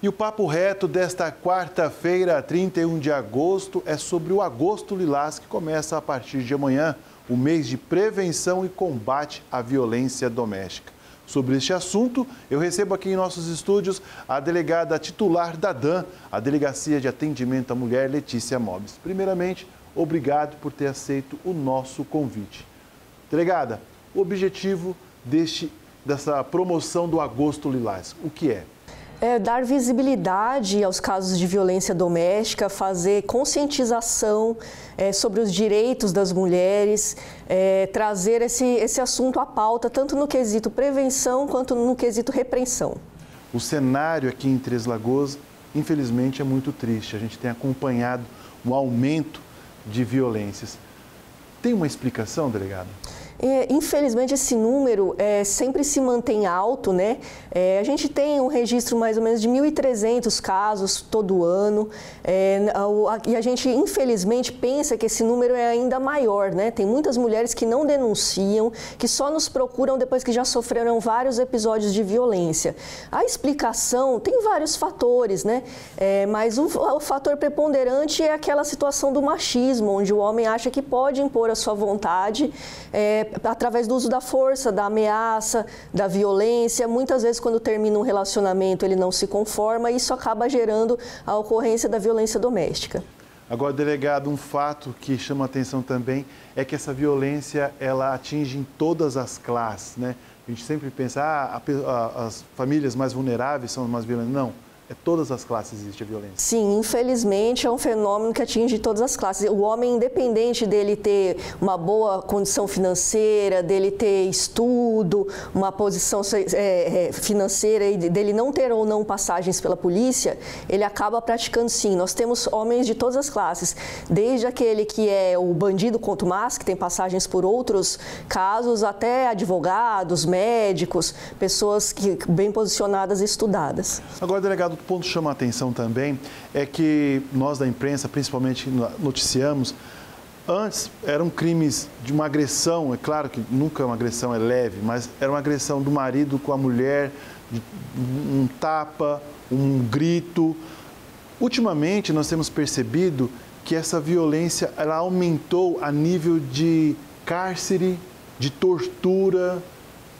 E o papo reto desta quarta-feira, 31 de agosto, é sobre o Agosto Lilás, que começa a partir de amanhã, o mês de prevenção e combate à violência doméstica. Sobre este assunto, eu recebo aqui em nossos estúdios a delegada titular da DAN, a Delegacia de Atendimento à Mulher, Letícia Mobes. Primeiramente, obrigado por ter aceito o nosso convite. Delegada, o objetivo deste, dessa promoção do Agosto Lilás, o que é? É, dar visibilidade aos casos de violência doméstica, fazer conscientização é, sobre os direitos das mulheres, é, trazer esse, esse assunto à pauta, tanto no quesito prevenção quanto no quesito repreensão. O cenário aqui em Três Lagoas, infelizmente, é muito triste. A gente tem acompanhado um aumento de violências. Tem uma explicação, delegado? É, infelizmente, esse número é, sempre se mantém alto, né? É, a gente tem um registro mais ou menos de 1.300 casos todo ano é, e a gente, infelizmente, pensa que esse número é ainda maior, né? Tem muitas mulheres que não denunciam, que só nos procuram depois que já sofreram vários episódios de violência. A explicação tem vários fatores, né? É, mas o, o fator preponderante é aquela situação do machismo, onde o homem acha que pode impor a sua vontade é, através do uso da força, da ameaça, da violência. Muitas vezes, quando termina um relacionamento, ele não se conforma e isso acaba gerando a ocorrência da violência doméstica. Agora, delegado, um fato que chama atenção também é que essa violência ela atinge em todas as classes, né? A gente sempre pensa, ah, a, a, as famílias mais vulneráveis são mais violentas. Não, todas as classes existe a violência. Sim, infelizmente é um fenômeno que atinge todas as classes. O homem, independente dele ter uma boa condição financeira, dele ter estudo, uma posição é, é, financeira e dele não ter ou não passagens pela polícia, ele acaba praticando sim. Nós temos homens de todas as classes, desde aquele que é o bandido contumaz, que tem passagens por outros casos, até advogados, médicos, pessoas que, bem posicionadas e estudadas. Agora, delegado, outro ponto que chama a atenção também é que nós da imprensa, principalmente noticiamos, antes eram crimes de uma agressão, é claro que nunca uma agressão é leve, mas era uma agressão do marido com a mulher, um tapa, um grito. Ultimamente nós temos percebido que essa violência ela aumentou a nível de cárcere, de tortura.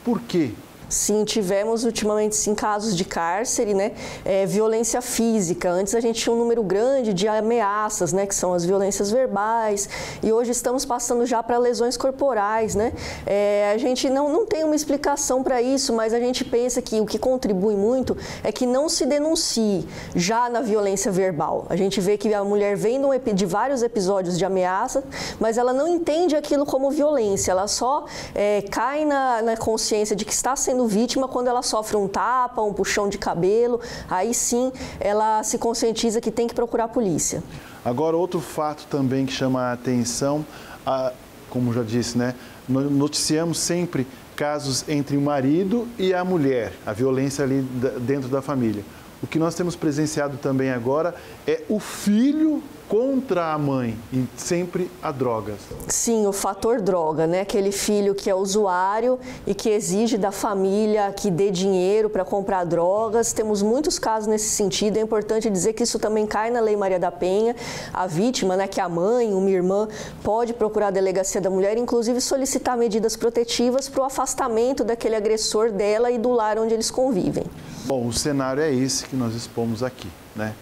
Por quê? Sim, tivemos ultimamente sim casos de cárcere, né? É, violência física. Antes a gente tinha um número grande de ameaças, né? Que são as violências verbais. E hoje estamos passando já para lesões corporais, né? É, a gente não, não tem uma explicação para isso, mas a gente pensa que o que contribui muito é que não se denuncie já na violência verbal. A gente vê que a mulher vem de vários episódios de ameaça, mas ela não entende aquilo como violência. Ela só é, cai na, na consciência de que está sendo sendo vítima quando ela sofre um tapa, um puxão de cabelo, aí sim ela se conscientiza que tem que procurar a polícia. Agora, outro fato também que chama a atenção, a, como já disse, né? Noticiamos sempre casos entre o marido e a mulher, a violência ali dentro da família. O que nós temos presenciado também agora é o filho contra a mãe e sempre a drogas. Sim, o fator droga, né? Aquele filho que é usuário e que exige da família que dê dinheiro para comprar drogas. Temos muitos casos nesse sentido. É importante dizer que isso também cai na Lei Maria da Penha. A vítima, né, que é a mãe, uma irmã, pode procurar a delegacia da mulher, inclusive solicitar medidas protetivas para o afastamento daquele agressor dela e do lar onde eles convivem. Bom, o cenário é esse que nós expomos aqui, né?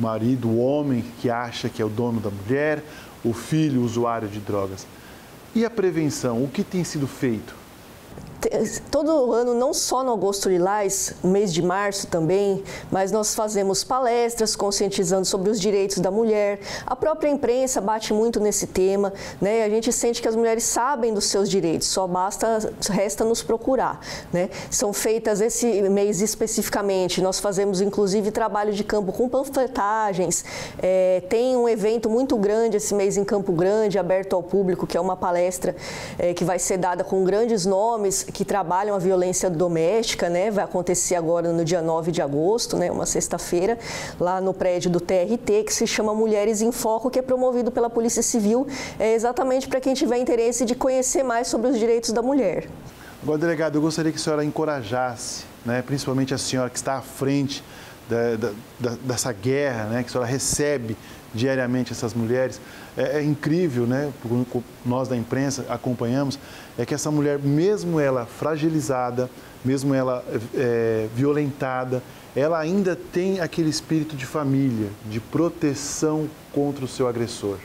O marido, o homem que acha que é o dono da mulher, o filho, o usuário de drogas. E a prevenção, o que tem sido feito? Todo ano, não só no Agosto Lilás, mês de março também, mas nós fazemos palestras conscientizando sobre os direitos da mulher. A própria imprensa bate muito nesse tema, né? A gente sente que as mulheres sabem dos seus direitos, só basta, resta nos procurar, né? São feitas esse mês especificamente, nós fazemos inclusive trabalho de campo com panfletagens, é, tem um evento muito grande esse mês em Campo Grande, aberto ao público, que é uma palestra é, que vai ser dada com grandes nomes que trabalham a violência doméstica, né? Vai acontecer agora no dia 9 de agosto, né? Uma sexta-feira, lá no prédio do TRT, que se chama Mulheres em Foco, que é promovido pela Polícia Civil, é exatamente para quem tiver interesse de conhecer mais sobre os direitos da mulher. Agora, delegado, eu gostaria que a senhora encorajasse, né, principalmente a senhora que está à frente da, da, dessa guerra né, que a senhora recebe diariamente essas mulheres. É, é, incrível, né? Nós da imprensa acompanhamos, é que essa mulher, mesmo ela fragilizada, mesmo ela é, violentada, ela ainda tem aquele espírito de família, de proteção contra o seu agressor.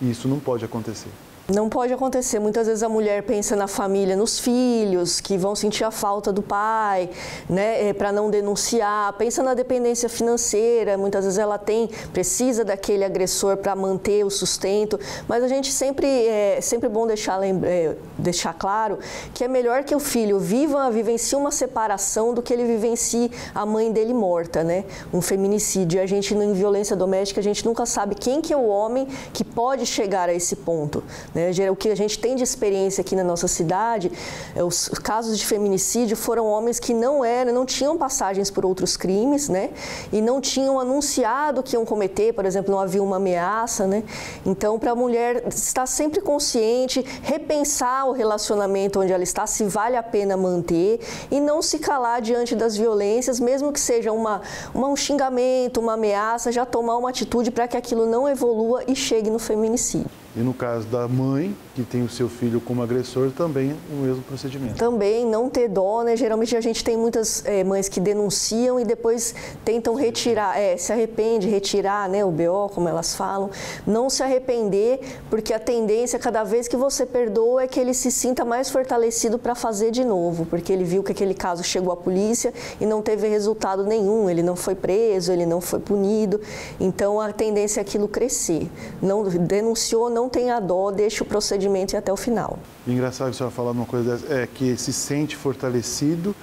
E isso não pode acontecer. Não pode acontecer. Muitas vezes a mulher pensa na família, nos filhos, que vão sentir a falta do pai, né, é, para não denunciar. Pensa na dependência financeira. Muitas vezes ela tem, precisa daquele agressor para manter o sustento. Mas a gente sempre é sempre bom deixar, é, deixar claro que é melhor que o filho viva, vivencie uma separação do que ele vivencie a mãe dele morta, né? Um feminicídio. A gente, em violência doméstica, a gente nunca sabe quem que é o homem que pode chegar a esse ponto. Né? Né? O que a gente tem de experiência aqui na nossa cidade, é os casos de feminicídio foram homens que não eram, não tinham passagens por outros crimes, né? E não tinham anunciado que iam cometer, por exemplo, não havia uma ameaça, né? Então, para a mulher estar sempre consciente, repensar o relacionamento onde ela está, se vale a pena manter e não se calar diante das violências, mesmo que seja uma, uma um xingamento, uma ameaça, já tomar uma atitude para que aquilo não evolua e chegue no feminicídio. E no caso da mãe, que tem o seu filho como agressor, também o mesmo procedimento. Também não ter dó, né? Geralmente a gente tem muitas é, mães que denunciam e depois tentam retirar, é, se arrepende, retirar né, o BO, como elas falam. Não se arrepender, porque a tendência, cada vez que você perdoa, é que ele se sinta mais fortalecido para fazer de novo, porque ele viu que aquele caso chegou à polícia e não teve resultado nenhum, ele não foi preso, ele não foi punido. Então a tendência é aquilo crescer. Não denunciou, não não tenha dó, deixe o procedimento e até o final. Engraçado que a senhora falar uma coisa dessa, é que se sente fortalecido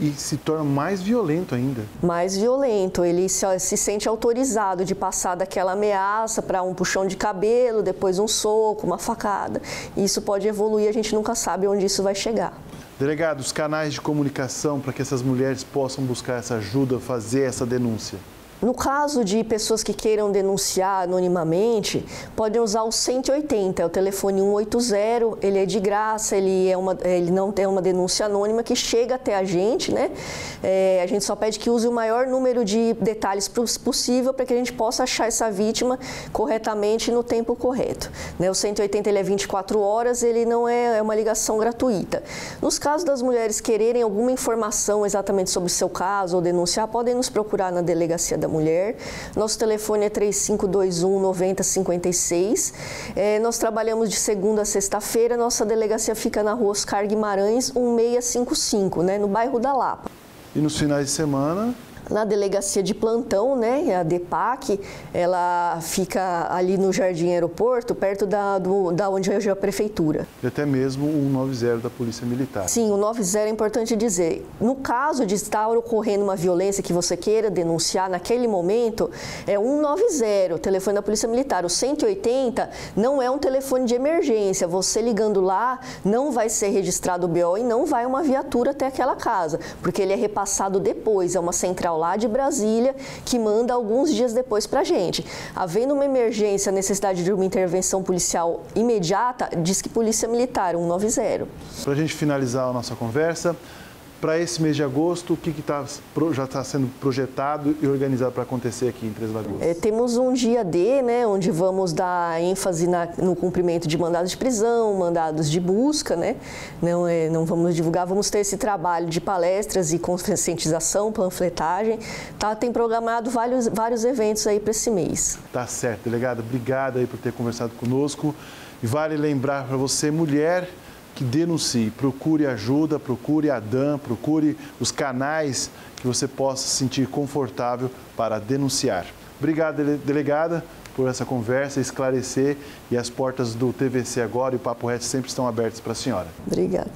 e se torna mais violento ainda. Mais violento, ele se, se sente autorizado de passar daquela ameaça para um puxão de cabelo, depois um soco, uma facada. Isso pode evoluir, a gente nunca sabe onde isso vai chegar. Delegado, os canais de comunicação para que essas mulheres possam buscar essa ajuda, fazer essa denúncia. No caso de pessoas que queiram denunciar anonimamente, podem usar o 180, é o telefone 180, ele é de graça, ele, é uma, ele não tem uma denúncia anônima que chega até a gente, né? É, a gente só pede que use o maior número de detalhes possível para que a gente possa achar essa vítima corretamente no tempo correto. Né? O 180 ele é 24 horas, ele não é, é uma ligação gratuita. Nos casos das mulheres quererem alguma informação exatamente sobre o seu caso ou denunciar, podem nos procurar na delegacia da mulher. Nosso telefone é 3521 9056. É, nós trabalhamos de segunda a sexta-feira. Nossa delegacia fica na rua Oscar Guimarães, 1655, né, no bairro da Lapa. E nos finais de semana? Na delegacia de plantão, né, a DEPAC, ela fica ali no Jardim Aeroporto, perto da, do, da onde é a prefeitura. E até mesmo o 190 da Polícia Militar. Sim, o 90 é importante dizer. No caso de estar ocorrendo uma violência que você queira denunciar naquele momento, é 190, o telefone da Polícia Militar. O 180 não é um telefone de emergência. Você ligando lá, não vai ser registrado o BO e não vai uma viatura até aquela casa, porque ele é repassado depois, é uma central lá de Brasília, que manda alguns dias depois para a gente. Havendo uma emergência, necessidade de uma intervenção policial imediata, diz que Polícia Militar 190. Para a gente finalizar a nossa conversa, para esse mês de agosto, o que, que tá, já está sendo projetado e organizado para acontecer aqui em Três Lagoas? É, temos um dia D, né, onde vamos dar ênfase na, no cumprimento de mandados de prisão, mandados de busca, né? Não, é, não vamos divulgar, vamos ter esse trabalho de palestras e conscientização, panfletagem. Tá, tem programado vários, vários eventos aí para esse mês. Tá certo, delegada. Obrigado aí por ter conversado conosco. E vale lembrar para você, mulher, que denuncie, procure ajuda, procure a DAM, procure os canais que você possa se sentir confortável para denunciar. Obrigado, delegada, por essa conversa, esclarecer e as portas do TVC agora e o Papo Reto sempre estão abertas para a senhora. Obrigada.